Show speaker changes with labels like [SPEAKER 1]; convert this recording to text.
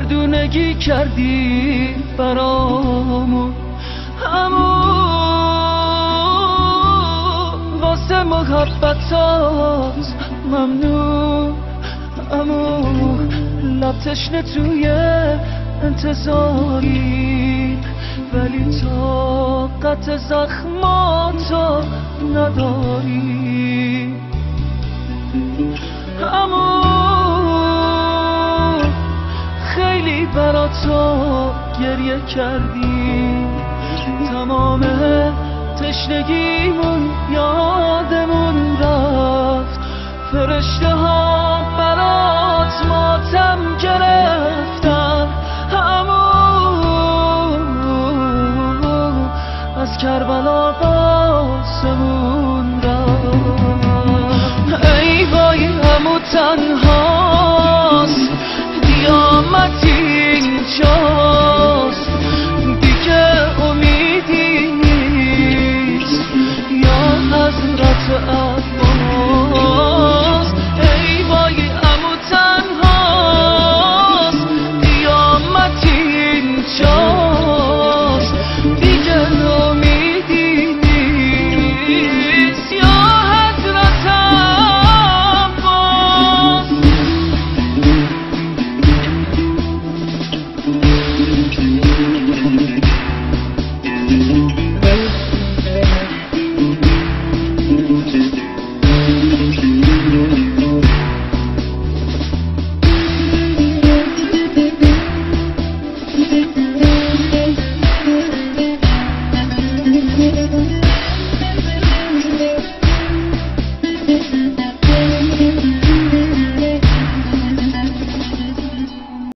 [SPEAKER 1] مردونگی کردی برامون. همون واسه محبتات ممنون. امو لب تشنه توی انتظاری. ولی طاقت زخماتو نداری. خیلی برا تو گریه کردی. تمام تشنگیمون یادمون رفت. فرشته ها برات ماتم گرفتن. همون از کربلا باسمون